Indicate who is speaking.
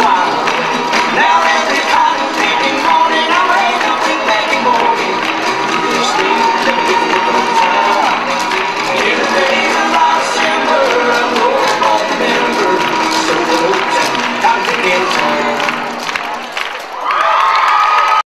Speaker 1: 哇